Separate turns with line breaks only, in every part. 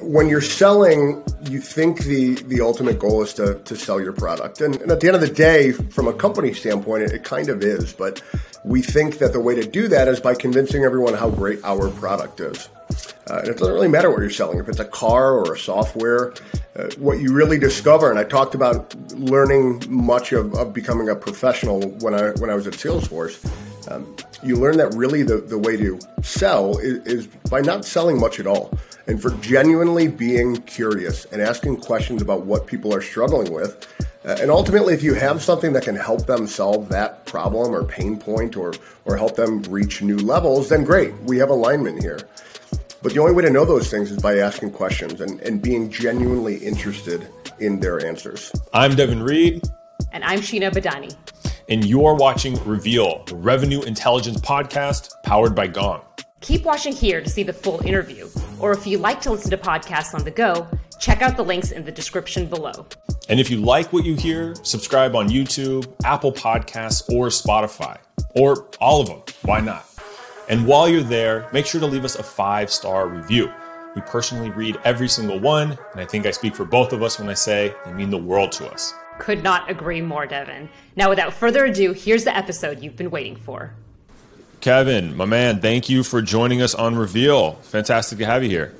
when you're selling, you think the the ultimate goal is to, to sell your product. And, and at the end of the day, from a company standpoint, it, it, kind of is. But we think that the way to do that is by convincing everyone how great our product is. Uh, it doesn't really matter what you're selling, if it's a car or a software. Uh, what you really discover, and I talked about learning much of, of becoming a professional when I when I was at Salesforce. Um, you learn that really the, the way to sell is, is by not selling much at all and for genuinely being curious and asking questions about what people are struggling with. Uh, and ultimately, if you have something that can help them solve that problem or pain point or, or help them reach new levels, then great, we have alignment here. But the only way to know those things is by asking questions and, and being genuinely interested in their answers.
I'm Devin Reed.
And I'm Sheena Badani.
And you're watching Reveal, the revenue intelligence podcast powered by Gong.
Keep watching here to see the full interview. Or if you like to listen to podcasts on the go, check out the links in the description below.
And if you like what you hear, subscribe on YouTube, Apple Podcasts, or Spotify, or all of them. Why not? And while you're there, make sure to leave us a five star review. We personally read every single one, and I think I speak for both of us when I say they mean the world to us.
Could not agree more, Devin. Now, without further ado, here's the episode you've been waiting for.
Kevin, my man, thank you for joining us on Reveal. Fantastic to have you here.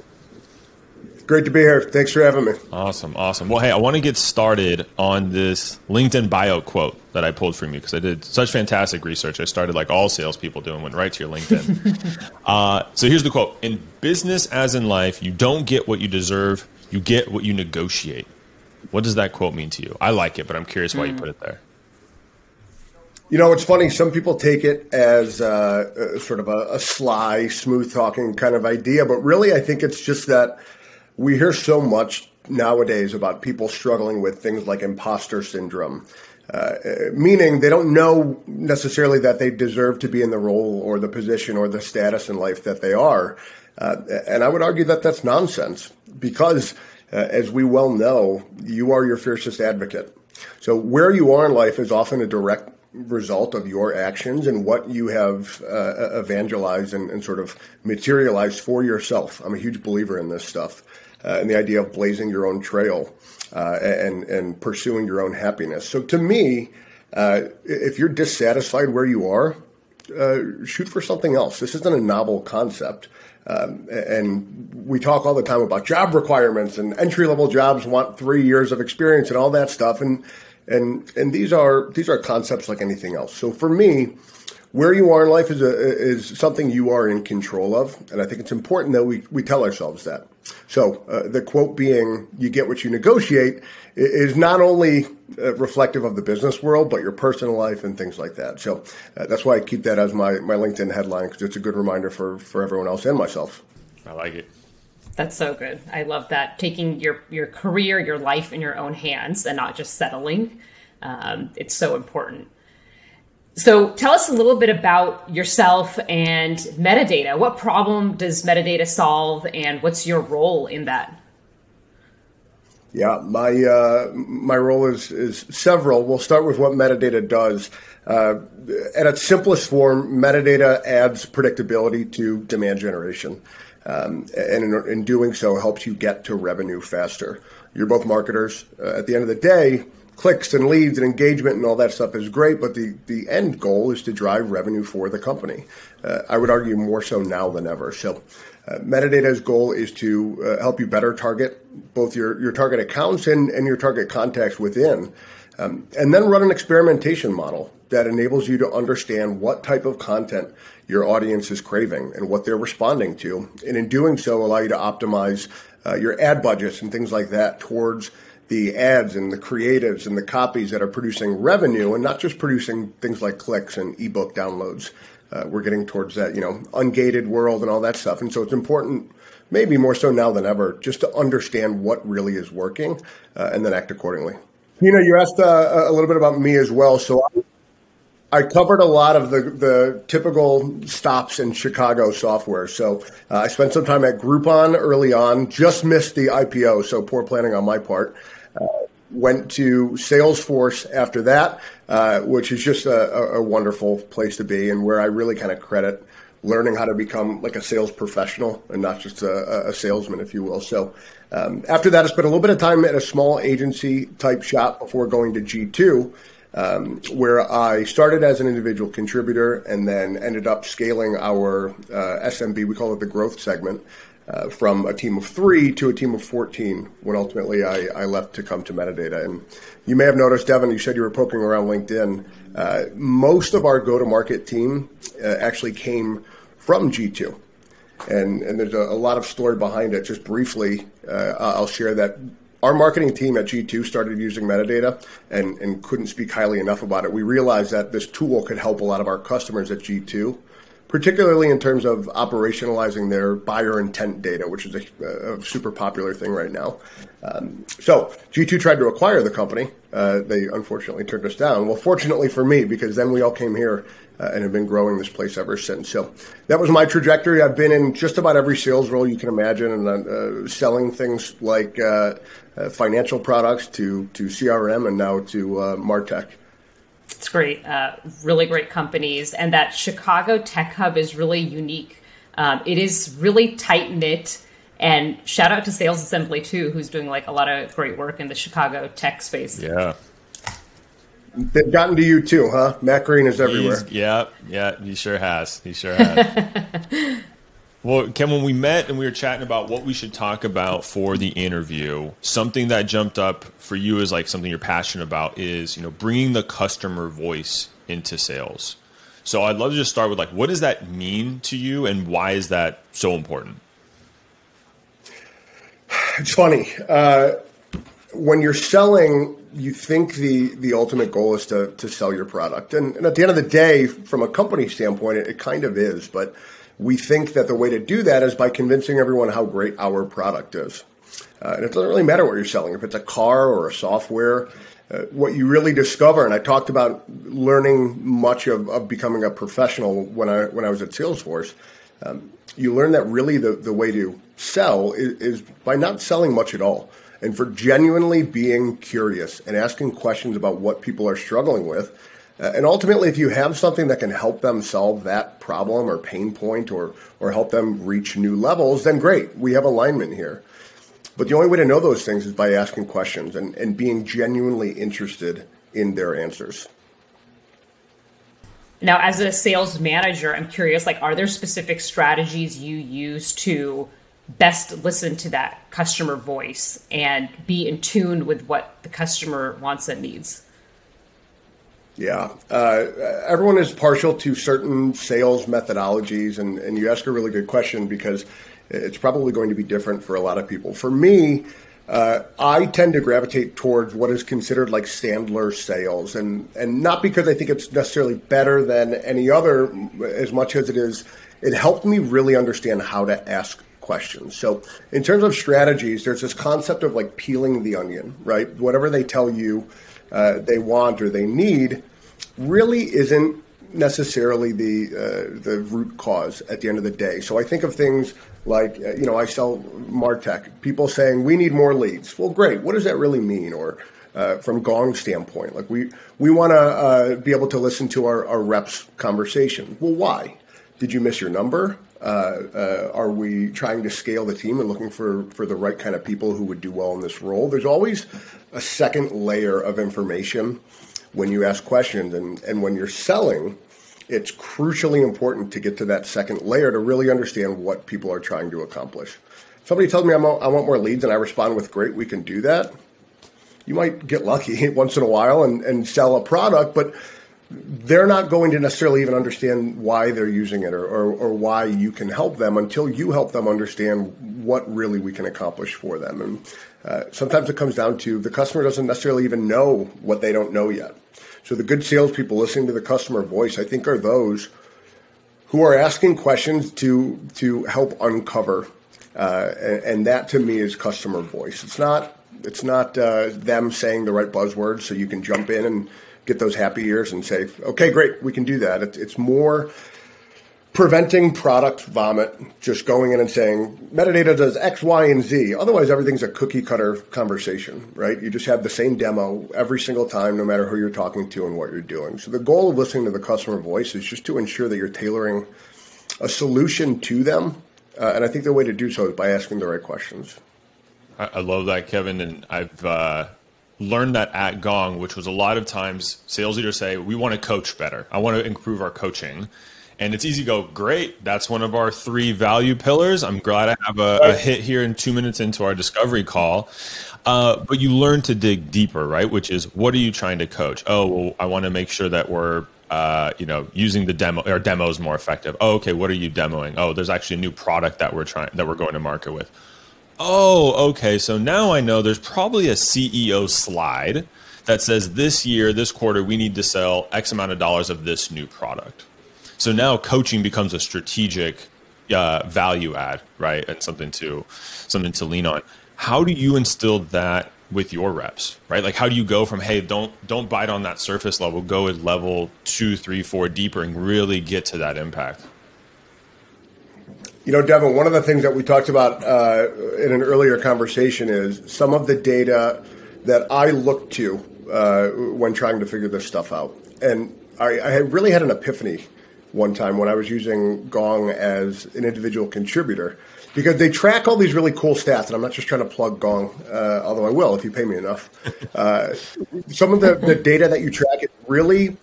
Great to be here. Thanks for having me.
Awesome, awesome. Well, hey, I want to get started on this LinkedIn bio quote that I pulled from you because I did such fantastic research. I started like all salespeople do and went right to your LinkedIn. uh, so here's the quote In business as in life, you don't get what you deserve, you get what you negotiate. What does that quote mean to you? I like it, but I'm curious why mm. you hmm. put it there.
You know, it's funny. Some people take it as uh, a, sort of a, a sly, smooth talking kind of idea, but really, I think it's just that we hear so much nowadays about people struggling with things like imposter syndrome, uh, meaning they don't know necessarily that they deserve to be in the role or the position or the status in life that they are. Uh, and I would argue that that's nonsense because, uh, as we well know, you are your fiercest advocate. So where you are in life is often a direct result of your actions and what you have uh, evangelized and, and, sort of materialized for yourself. I'm a huge believer in this stuff uh, and the idea of blazing your own trail uh, and and pursuing your own happiness. So to me, uh, if you're dissatisfied where you are, uh, shoot for something else. This isn't a novel concept. Um, and we talk all the time about job requirements and entry level jobs want three years of experience and all that stuff. And and and these are these are concepts like anything else. So for me, where you are in life is a, is something you are in control of, and I think it's important that we we tell ourselves that. So uh, the quote being "you get what you negotiate" is not only uh, reflective of the business world, but your personal life and things like that. So uh, that's why I keep that as my my LinkedIn headline because it's a good reminder for for everyone else and myself.
I like it.
That's so good. I love that taking your your career, your life in your own hands, and not just settling. Um, it's so important. So, tell us a little bit about yourself and metadata. What problem does metadata solve, and what's your role in that?
Yeah, my uh, my role is is several. We'll start with what metadata does. Uh, at its simplest form, metadata adds predictability to demand generation um, and in, in, doing so helps you get to revenue faster. You're both marketers. Uh, at the end of the day, clicks and leads and engagement and all that stuff is great, but the, the end goal is to drive revenue for the company. Uh, I would argue more so now than ever. So, uh, metadata's goal is to uh, help you better target both your, your target accounts and, and your target contacts within. Um, and then run an experimentation model that enables you to understand what type of content your audience is craving and what they're responding to. And in doing so, allow you to optimize uh, your ad budgets and things like that towards the ads and the creatives and the copies that are producing revenue and not just producing things like clicks and ebook downloads. Uh, we're getting towards that, you know, ungated world and all that stuff. And so it's important, maybe more so now than ever, just to understand what really is working uh, and then act accordingly. You know, you asked uh, a little bit about me as well. So I covered a lot of the, the typical stops in Chicago software. So uh, I spent some time at Groupon early on, just missed the IPO, so poor planning on my part. Uh, went to Salesforce after that, uh, which is just a, a, wonderful place to be and where I really kind of credit learning how to become like a sales professional and not just a, a salesman, if you will. So um, after that, I spent a little bit of time at a small agency type shop before going to G2. Um, where I started as an individual contributor and then ended up scaling our uh, SMB, we call it the growth segment, uh, from a team of three to a team of 14 when ultimately I, I, left to come to Metadata. And you may have noticed, Devin, you said you were poking around LinkedIn. Uh, most of our go to market team uh, actually came from G2. And, and there's a, a, lot of story behind it. Just briefly, uh, I'll share that our marketing team at G2 started using metadata and, and couldn't speak highly enough about it. We realized that this tool could help a lot of our customers at G2 particularly in terms of operationalizing their buyer intent data, which is a, a super popular thing right now. Um, so G2 tried to acquire the company. Uh, they unfortunately turned us down. Well, fortunately for me, because then we all came here uh, and have been growing this place ever since. So that was my trajectory. I've been in just about every sales role you can imagine, and uh, selling things like uh, uh, financial products to to CRM and now to uh, Martech.
It's great, uh, really great companies, and that Chicago Tech Hub is really unique. Um, it is really tight knit, and shout out to Sales Assembly too, who's doing like a lot of great work in the Chicago tech space.
Yeah,
they've gotten to you too, huh? Matt Green is everywhere.
He's, yeah, yeah, he sure has. He sure has. Well, Ken, when we met and we were chatting about what we should talk about for the interview, something that jumped up for you is like something you're passionate about is, you know, bringing the customer voice into sales. So I'd love to just start with like, what does that mean to you and why is that so important?
It's funny. Uh, when you're selling, you think the, the ultimate goal is to, to sell your product. And, and at the end of the day, from a company standpoint, it, it kind of is. But we think that the way to do that is by convincing everyone how great our product is. Uh, and it doesn't really matter what you're selling, if it's a car or a software. Uh, what you really discover, and I talked about learning much of, of becoming a professional when I when I was at Salesforce. Um, you learn that really the, the way to sell is, is by not selling much at all, and for genuinely being curious and asking questions about what people are struggling with, Uh, and ultimately, if you have something that can help them solve that problem or pain point or, or help them reach new levels, then great. We have alignment here. But the only way to know those things is by asking questions and, and being genuinely interested in their answers.
Now, as a sales manager, I'm curious like, are there specific strategies you use to best listen to that customer voice and be in tune with what the customer wants and needs?
Yeah. Uh, everyone is partial to certain sales methodologies, and, and you ask a really good question because it's probably going to be different for a lot of people. For me, uh, I tend to gravitate towards what is considered like Sandler sales, and and not because I think it's necessarily better than any other, as much as it is. It helped me really understand how to ask questions. So, in terms of strategies, there's this concept of like peeling the onion, right? Whatever they tell you uh, they want or they need really isn't necessarily the uh, the root cause at the end of the day. So I think of things like uh, you know I sell Martech. People saying we need more leads. Well, great. What does that really mean? Or uh, from Gong standpoint, like we we want to uh, be able to listen to our, our reps conversation. Well, why? Did you miss your number? Uh, uh, are we trying to scale the team and looking for for the right kind of people who would do well in this role? There's always a second layer of information when you ask questions and, and when you're selling, it's crucially important to get to that second layer to really understand what people are trying to accomplish. Somebody tells me I want, I want more leads and I respond with, great, we can do that. You might get lucky once in a while and, and sell a product, but they're not going to necessarily even understand why they're using it or, or, or, why you can help them until you help them understand what really we can accomplish for them. And uh, sometimes it comes down to the customer doesn't necessarily even know what they don't know yet. So the good salespeople listening to the customer voice, I think, are those who are asking questions to to help uncover, uh, and, and, that to me is customer voice. It's not it's not uh, them saying the right buzzwords so you can jump in and get those happy ears and say, okay, great, we can do that. It's, it's more preventing product vomit, just going in and saying metadata does X, Y, and Z. Otherwise, everything's a cookie cutter conversation, right? You just have the same demo every single time, no matter who you're talking to and what you're doing. So the goal of listening to the customer voice is just to ensure that you're tailoring a solution to them. Uh, and I think the way to do so is by asking the right questions.
I, I love that, Kevin. And I've uh, learned that at Gong, which was a lot of times sales leaders say, we want to coach better. I want to improve our coaching. And it's easy to go, great. That's one of our three value pillars. I'm glad I have a, a hit here in two minutes into our discovery call. Uh, but you learn to dig deeper, right? Which is, what are you trying to coach? Oh, well, I want to make sure that we're uh, you know, using the demo or demos more effective. Oh, okay, what are you demoing? Oh, there's actually a new product that we're trying that we're going to market with. Oh, okay. So now I know there's probably a CEO slide that says this year, this quarter, we need to sell X amount of dollars of this new product. So now coaching becomes a strategic uh, value add, right? And something to something to lean on. How do you instill that with your reps, right? Like how do you go from hey, don't don't bite on that surface level, go at level two, three, four deeper, and really get to that impact?
You know, Devin, one of the things that we talked about uh, in an earlier conversation is some of the data that I look to uh, when trying to figure this stuff out. And I, I really had an epiphany one time when I was using Gong as an individual contributor because they track all these really cool stats, and I'm not just trying to plug Gong, uh, although I will if you pay me enough. Uh, some of the, the data that you track it really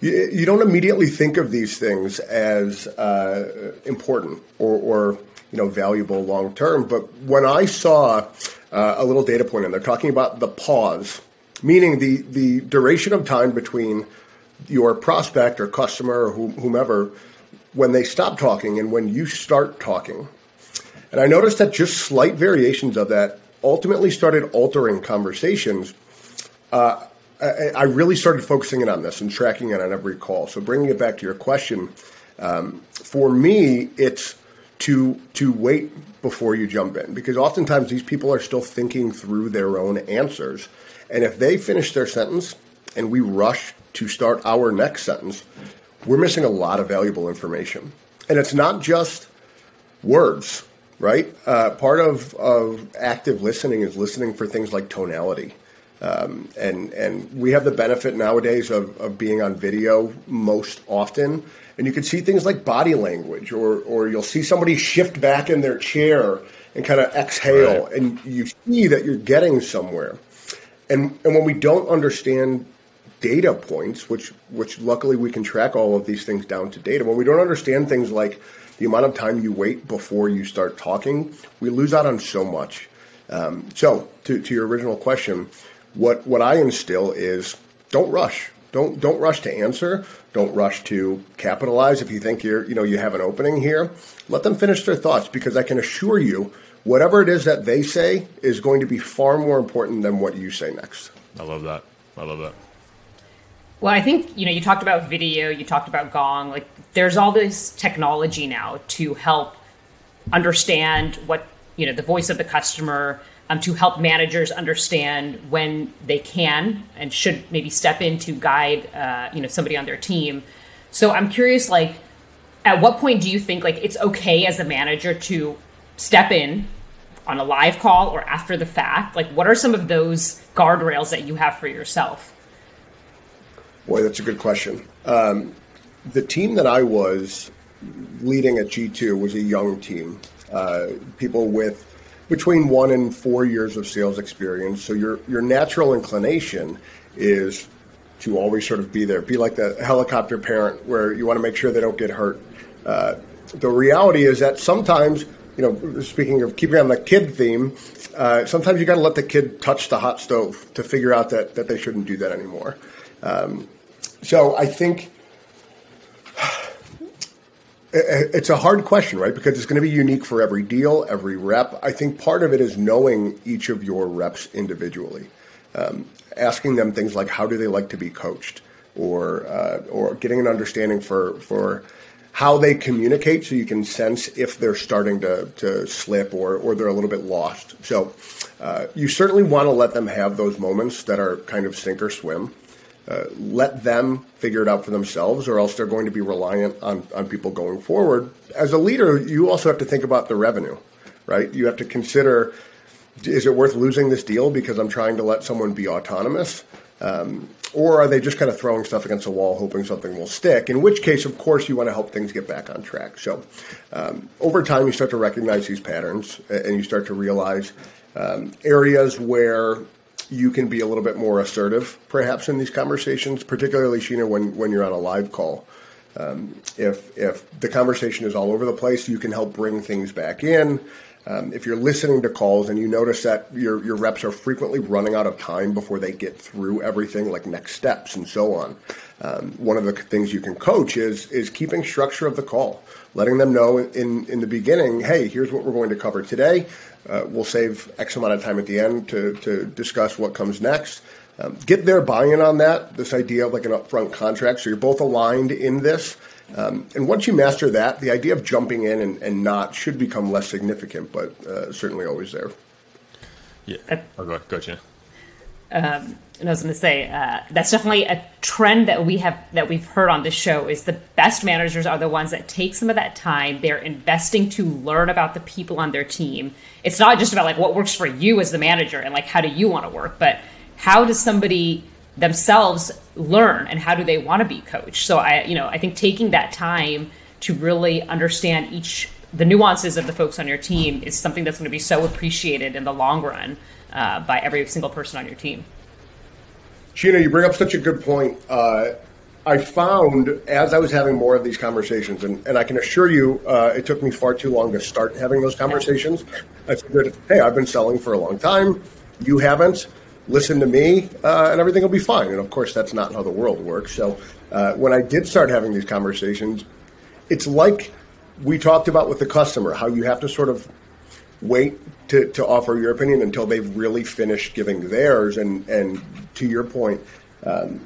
you, you, don't immediately think of these things as uh, important or, or, you know valuable long term. But when I saw uh, a little data point, and they're talking about the pause, meaning the the duration of time between your prospect or customer or whomever when they stop talking and when you start talking and I noticed that just slight variations of that ultimately started altering conversations. Uh, I, I, really started focusing in on this and tracking it on every call. So bringing it back to your question, um, for me, it's to to wait before you jump in because oftentimes these people are still thinking through their own answers, and if they finish their sentence and we rush to start our next sentence, we're missing a lot of valuable information. And it's not just words right? Uh, part of, of active listening is listening for things like tonality. Um, and and we have the benefit nowadays of, of being on video most often, and you can see things like body language, or or you'll see somebody shift back in their chair and kind of exhale, right. and you see that you're getting somewhere. And and when we don't understand data points, which which luckily we can track all of these things down to data, when we don't understand things like the amount of time you wait before you start talking, we lose out on so much. Um, so, to, to your original question, what what I instill is don't rush. Don't don't rush to answer. Don't rush to capitalize. If you think you're you know you have an opening here, let them finish their thoughts because I can assure you, whatever it is that they say is going to be far more important than what you say next.
I love that. I love that.
Well, I think you know you talked about video, you talked about Gong. Like, there's all this technology now to help understand what you know the voice of the customer, um, to help managers understand when they can and should maybe step in to guide uh, you know somebody on their team. So I'm curious, like, at what point do you think like it's okay as a manager to step in on a live call or after the fact? Like, what are some of those guardrails that you have for yourself?
Boy, that's a good question. Um, the team that I was leading at G2 was a young team, uh, people with between one and four years of sales experience. So your your natural inclination is to always sort of be there, be like the helicopter parent, where you want to make sure they don't get hurt. Uh, the reality is that sometimes, you know, speaking of keeping on the kid theme, uh, sometimes you got to let the kid touch the hot stove to figure out that that they shouldn't do that anymore. Um, so I think it's a hard question, right? Because it's going to be unique for every deal, every rep. I think part of it is knowing each of your reps individually, um, asking them things like how do they like to be coached, or uh, or getting an understanding for for how they communicate, so you can sense if they're starting to to slip or or they're a little bit lost. So uh, you certainly want to let them have those moments that are kind of sink or swim. Uh, let them figure it out for themselves, or else they're going to be reliant on, on people going forward. As a leader, you also have to think about the revenue, right? You have to consider is it worth losing this deal because I'm trying to let someone be autonomous? Um, or are they just kind of throwing stuff against the wall, hoping something will stick? In which case, of course, you want to help things get back on track. So, um, over time, you start to recognize these patterns and you start to realize um, areas where you can be a little bit more assertive, perhaps, in these conversations, particularly, Sheena, when, when you're on a live call. Um, if, if the conversation is all over the place, you can help bring things back in. Um, if you're listening to calls and you notice that your, your reps are frequently running out of time before they get through everything, like next steps and so on, um, one of the things you can coach is is keeping structure of the call, letting them know in in the beginning, hey, here's what we're going to cover today. Uh, we'll save X amount of time at the end to to discuss what comes next. Um, get their buy-in on that. This idea of like an upfront contract, so you're both aligned in this. Um, and once you master that, the idea of jumping in and, and not should become less significant, but uh, certainly always there.
Yeah. Uh, oh, go, go, Sheena.
Um, and I was going to say uh, that's definitely a trend that we have that we've heard on this show is the best managers are the ones that take some of that time. They're investing to learn about the people on their team. It's not just about like what works for you as the manager and like how do you want to work, but how does somebody themselves learn and how do they want to be coached so i you know i think taking that time to really understand each the nuances of the folks on your team is something that's going to be so appreciated in the long run uh, by every single person on your team.
Sheena you bring up such a good point. Uh, i found as i was having more of these conversations and, and i can assure you uh, it took me far too long to start having those conversations. I figured hey i've been selling for a long time. You haven't. Listen to me, uh, and everything will be fine. And of course, that's not how the world works. So uh, when I did start having these conversations, it's like we talked about with the customer, how you have to sort of wait to, to offer your opinion until they've really finished giving theirs. And, and to your point, um,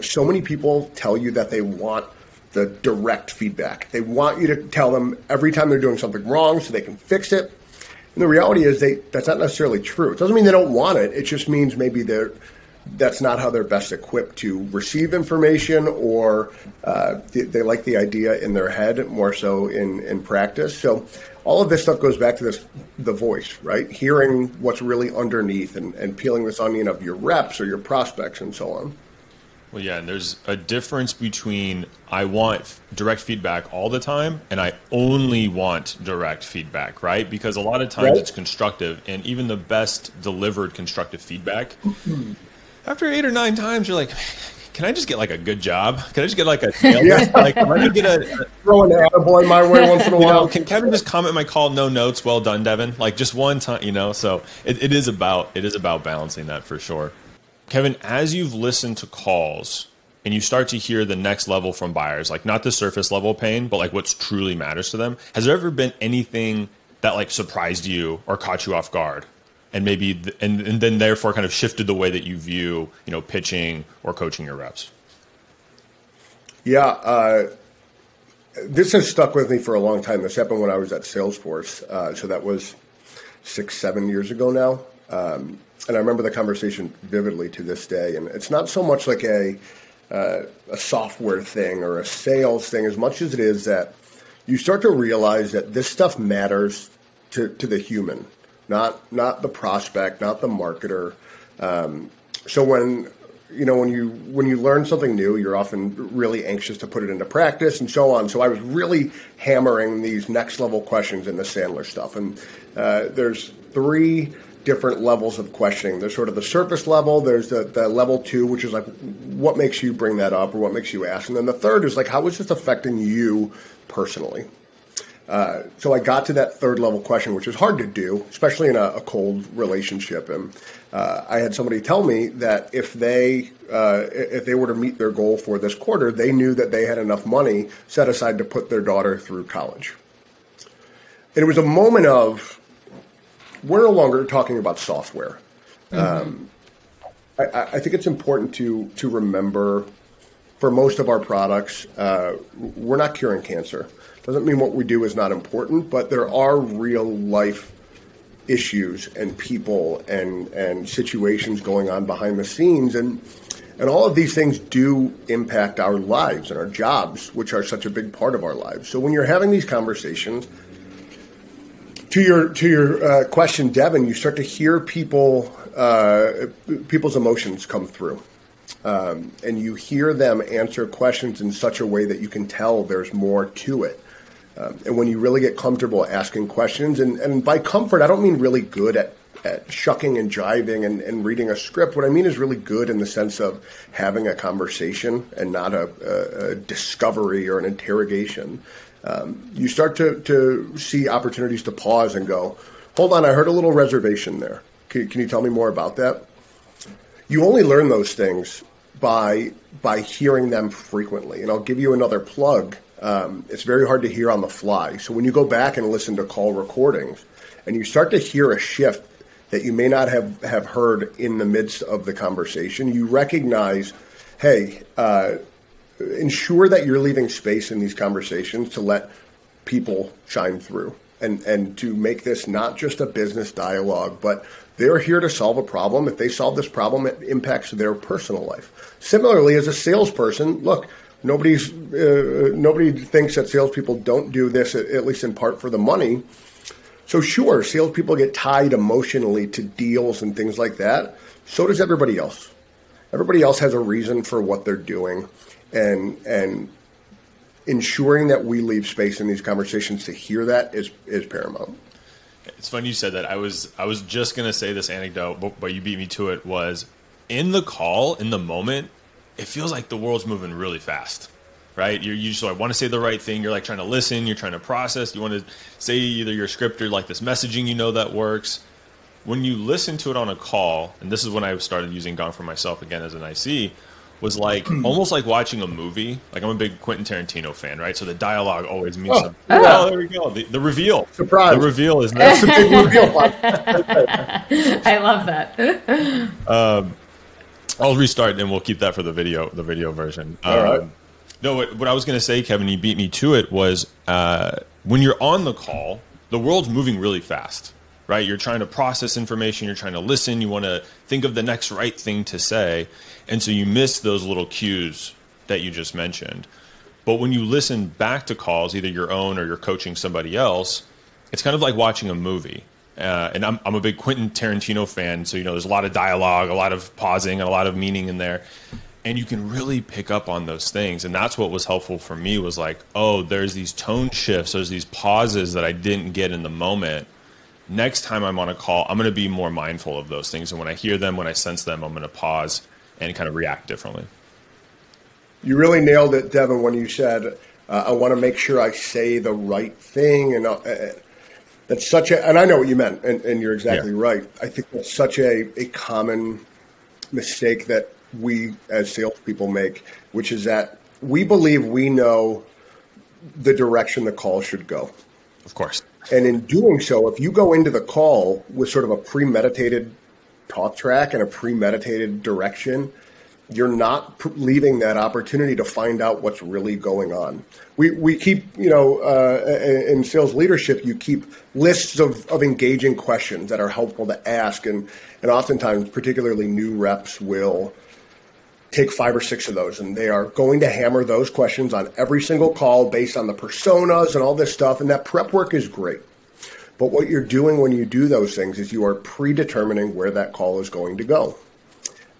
so many people tell you that they want the direct feedback. They want you to tell them every time they're doing something wrong so they can fix it and the reality is they that's not necessarily true. It doesn't mean they don't want it. It just means maybe they're that's not how they're best equipped to receive information, or uh, they, they, like the idea in their head more so in in practice. So all of this stuff goes back to this the voice, right? Hearing what's really underneath and, and peeling this onion of your reps or your prospects and so on.
Well, yeah, and there's a difference between I want direct feedback all the time and I only want direct feedback, right? Because a lot of times right. it's constructive, and even the best delivered constructive feedback, mm-hmm. after eight or nine times, you're like, can I just get like a good job? Can I just get like a yeah. like can I get a,
throw an attaboy my way once in a while?
Know, can Kevin just comment my call? No notes. Well done, Devin. Like just one time, you know. So it, it is about it is about balancing that for sure. Kevin, as you've listened to calls and you start to hear the next level from buyers, like not the surface level pain, but like what's truly matters to them, has there ever been anything that like surprised you or caught you off guard? And maybe, th- and, and then therefore kind of shifted the way that you view, you know, pitching or coaching your reps?
Yeah, uh, this has stuck with me for a long time. This happened when I was at Salesforce, uh, so that was six, seven years ago now. Um, and I remember the conversation vividly to this day. And it's not so much like a uh, a software thing or a sales thing as much as it is that you start to realize that this stuff matters to, to the human, not not the prospect, not the marketer. Um, so when you know when you when you learn something new, you're often really anxious to put it into practice and so on. So I was really hammering these next level questions in the Sandler stuff, and uh, there's three different levels of questioning. There's sort of the surface level. There's the, the level two, which is like, what makes you bring that up or what makes you ask? And then the third is like, how is this affecting you personally? Uh, so I got to that third level question, which is hard to do, especially in a, a cold relationship. And uh, I had somebody tell me that if they uh, if they were to meet their goal for this quarter, they knew that they had enough money set aside to put their daughter through college. And it was a moment of we're no longer talking about software. Mm-hmm. Um, I, I, think it's important to to remember for most of our products, uh, we're not curing cancer. Doesn't mean what we do is not important, but there are real life issues and people and and situations going on behind the scenes and and all of these things do impact our lives and our jobs which are such a big part of our lives so when you're having these conversations to your to your uh, question, Devin, you start to hear people uh, people's emotions come through, um, and you hear them answer questions in such a way that you can tell there's more to it. Um, and when you really get comfortable asking questions, and, and by comfort, I don't mean really good at, at shucking and jiving and, and reading a script. What I mean is really good in the sense of having a conversation and not a, a, a discovery or an interrogation. Um, you start to, to see opportunities to pause and go, hold on, I heard a little reservation there. Can, can you tell me more about that? You only learn those things by by hearing them frequently. And I'll give you another plug. Um, it's very hard to hear on the fly. So when you go back and listen to call recordings, and you start to hear a shift that you may not have, have heard in the midst of the conversation, you recognize, hey, uh, ensure that you're leaving space in these conversations to let people shine through and, and to make this not just a business dialogue, but they're here to solve a problem. If they solve this problem, it impacts their personal life. Similarly, as a salesperson, look, nobody's uh, nobody thinks that salespeople don't do this at, at least in part for the money. So sure, salespeople get tied emotionally to deals and things like that. So does everybody else. Everybody else has a reason for what they're doing, and and ensuring that we leave space in these conversations to hear that is is paramount.
It's funny you said that. I was I was just gonna say this anecdote, but, but you beat me to it. Was in the call in the moment, it feels like the world's moving really fast, right? You're usually like, want to say the right thing. You're like trying to listen. You're trying to process. You want to say either your script or like this messaging you know that works. When you listen to it on a call, and this is when I started using Gong for myself again as an IC was like almost like watching a movie. Like I'm a big Quentin Tarantino fan, right? So the dialogue always means oh. something. Oh. oh, there we go. The, the, reveal.
Surprise.
The reveal is that's a big reveal.
I love that.
Um, I'll restart and we'll keep that for the video, the video version.
All um, right.
No, what, what, I was going to say, Kevin, you beat me to it. Was uh, when you're on the call, the world's moving really fast, right? You're trying to process information, you're trying to listen, you want to think of the next right thing to say. And so you miss those little cues that you just mentioned. But when you listen back to calls, either your own or you're coaching somebody else, it's kind of like watching a movie. Uh, and I'm, I'm a big Quentin Tarantino fan, so you know there's a lot of dialogue, a lot of pausing, and a lot of meaning in there, and you can really pick up on those things. And that's what was helpful for me was like, oh, there's these tone shifts, there's these pauses that I didn't get in the moment. Next time I'm on a call, I'm going to be more mindful of those things, and when I hear them, when I sense them, I'm going to pause and kind of react differently.
You really nailed it, Devin, when you said, uh, I want to make sure I say the right thing. And uh, uh, that's such a, and I know what you meant, and, and you're exactly yeah. right. I think that's such a, a common mistake that we as salespeople make, which is that we believe we know the direction the call should go.
Of course.
And in doing so, if you go into the call with sort of a premeditated talk track and a premeditated direction, you're not leaving that opportunity to find out what's really going on. We, we keep, you know, uh, in sales leadership, you keep lists of, of engaging questions that are helpful to ask. And, and oftentimes, particularly new reps will take five or six of those and they are going to hammer those questions on every single call based on the personas and all this stuff. And that prep work is great. But what you're doing when you do those things is you are predetermining where that call is going to go.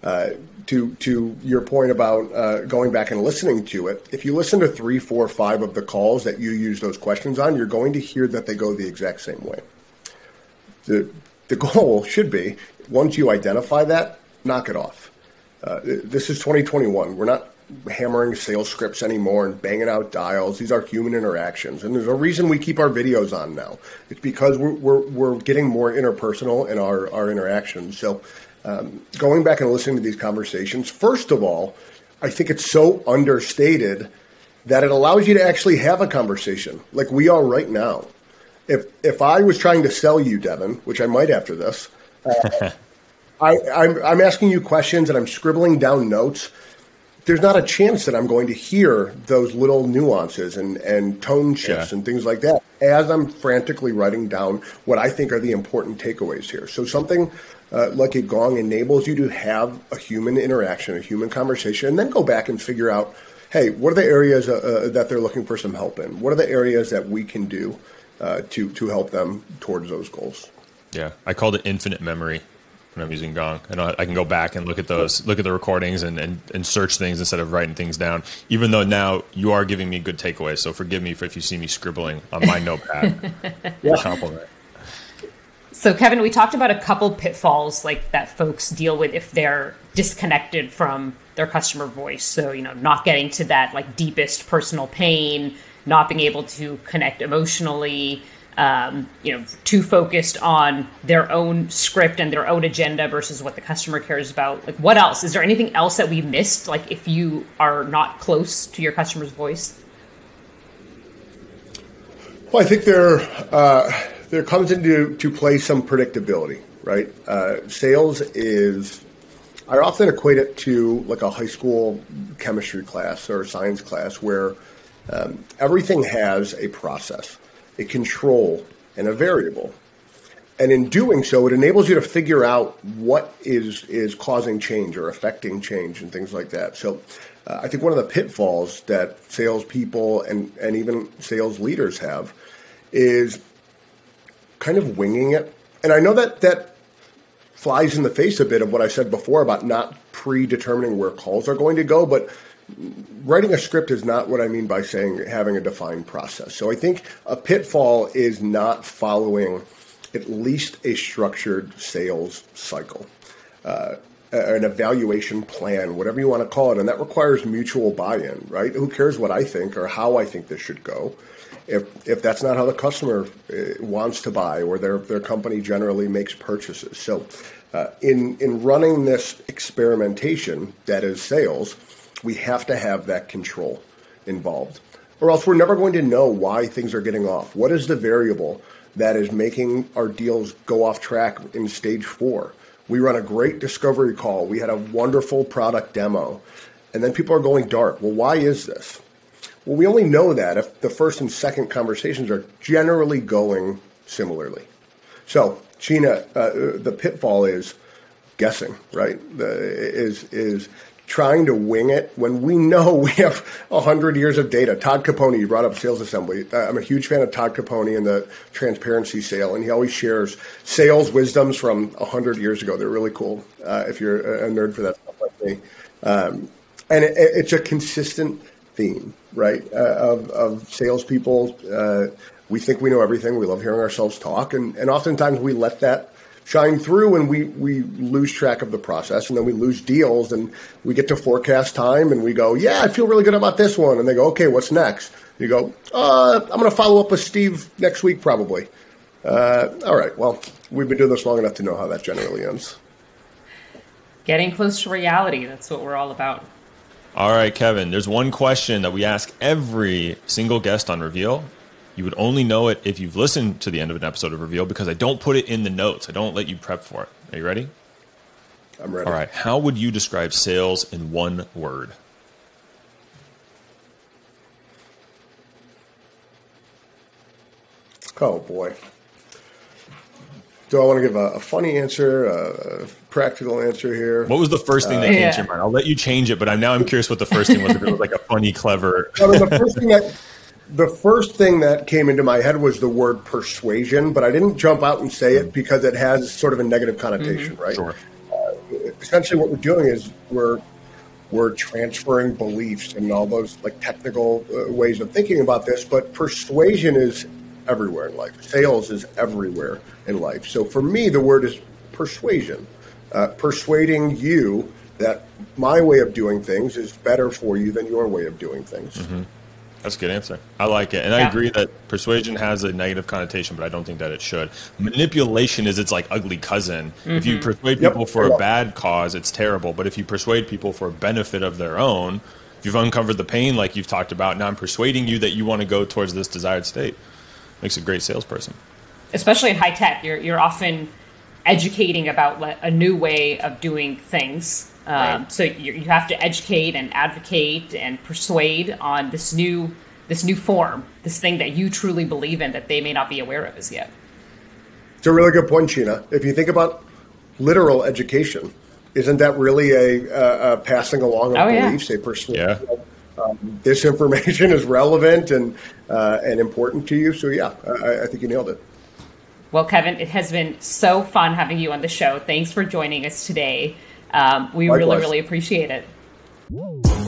Uh, to to your point about uh, going back and listening to it, if you listen to three, four, five of the calls that you use those questions on, you're going to hear that they go the exact same way. The the goal should be once you identify that, knock it off. Uh, this is 2021. We're not hammering sales scripts anymore and banging out dials. These are human interactions, and there's a reason we keep our videos on now. It's because we're we're, we're getting more interpersonal in our our interactions. So, um, going back and listening to these conversations, first of all, I think it's so understated that it allows you to actually have a conversation like we are right now. If if I was trying to sell you, Devin, which I might after this. Uh, I, I'm, I'm asking you questions and I'm scribbling down notes there's not a chance that I'm going to hear those little nuances and, and tone shifts yeah. and things like that as I'm frantically writing down what I think are the important takeaways here. So something uh, like a Gong enables you to have a human interaction, a human conversation, and then go back and figure out, hey, what are the areas uh, uh, that they're looking for some help in? What are the areas that we can do uh, to to help them towards those goals?
Yeah, I called it infinite memory when I'm using Gong. I know I can go back and look at those, look at the recordings, and, and, and search things instead of writing things down. Even though now you are giving me good takeaways, so forgive me for if you see me scribbling on my notepad. yeah. Compliment.
So, Kevin, we talked about a couple pitfalls like that folks deal with if they're disconnected from their customer voice. So, you know, not getting to that like deepest personal pain, not being able to connect emotionally, um, you know, too focused on their own script and their own agenda versus what the customer cares about. Like, what else? Is there anything else that we missed? Like, if you are not close to your customer's voice?
Well, I think there uh, there comes into to play some predictability, right? Uh, sales is I often equate it to like a high school chemistry class or science class where um, everything has a process a control, and a variable. And in doing so, it enables you to figure out what is is causing change or affecting change and things like that. So, uh, I think one of the pitfalls that salespeople and and even sales leaders have is kind of winging it. And I know that that flies in the face a bit of what I said before about not predetermining where calls are going to go, but writing a script is not what I mean by saying having a defined process. So I think a pitfall is not following at least a structured sales cycle. Uh, an evaluation plan, whatever you want to call it, and that requires mutual buy-in, right? Who cares what I think or how I think this should go? If if that's not how the customer uh, wants to buy or their their company generally makes purchases, so uh, in in running this experimentation that is sales, we have to have that control involved, or else we're never going to know why things are getting off. What is the variable that is making our deals go off track in stage four? We run a great discovery call. We had a wonderful product demo, and then people are going dark. Well, why is this? Well, we only know that if the first and second conversations are generally going similarly. So, Sheena, uh, the pitfall is guessing, right? The, is is trying to wing it when we know we have 100 years of data. Todd Caponi, you brought up sales assembly. Uh, I'm a huge fan of Todd Caponi and the transparency sale, and he always shares sales wisdoms from 100 years ago. They're really cool uh, if you're a nerd for that stuff like me. Um, and it, it's a consistent theme, right, uh, of, of salespeople. Uh, we think we know everything. We love hearing ourselves talk, and, and oftentimes we let that shine through and we, we lose track of the process and then we lose deals and we get to forecast time and we go, yeah, I feel really good about this one. And they go, okay, what's next? You go, uh, I'm going to follow up with Steve next week, probably. Uh, all right. Well, we've been doing this long enough to know how that generally ends.
Getting close to reality. That's what we're all about.
All right, Kevin, there's one question that we ask every single guest on Reveal, you would only know it if you've listened to the end of an episode of Reveal because I don't put it in the notes. I don't let you prep for it. Are you ready?
I'm ready.
All right. How would you describe sales in one word?
Oh boy. Do I want to give a, a funny answer, a, a, practical answer here?
What was the first thing that uh, came yeah. to your mind? I'll let you change it, but I'm now I'm curious what the first thing was. If it was like a funny, clever.
I mean, the first thing that the first thing that came into my head was the word persuasion, but I didn't jump out and say it because it has sort of a negative connotation, mm-hmm. right?
Sure.
Uh, essentially, what we're doing is we're we're transferring beliefs and all those like technical uh, ways of thinking about this, but persuasion is everywhere in life. Sales is everywhere in life. So for me, the word is persuasion, uh, persuading you that my way of doing things is better for you than your way of doing things.
Mm-hmm. That's a good answer. I like it. And yeah. I agree that persuasion has a negative connotation, but I don't think that it should. Manipulation is its like ugly cousin. Mm-hmm. If you mm-hmm. persuade people yep. for a bad cause, it's terrible. But if you persuade people for a benefit of their own, if you've uncovered the pain like you've talked about, now I'm persuading you that you want to go towards this desired state. Makes a great salesperson.
Especially in high tech, you're you're often educating about a new way of doing things um, right. So you, you have to educate and advocate and persuade on this new this new form, this thing that you truly believe in that they may not be aware of as yet.
It's a really good point, Sheena. If you think about literal education, isn't that really a, a, a passing along of oh, beliefs,
yeah.
a persuasion? Yeah. Um, this information is relevant and uh, and important to you. So yeah, I, I think you nailed it.
Well, Kevin, it has been so fun having you on the show. Thanks for joining us today. Um, we Likewise. really, really appreciate it.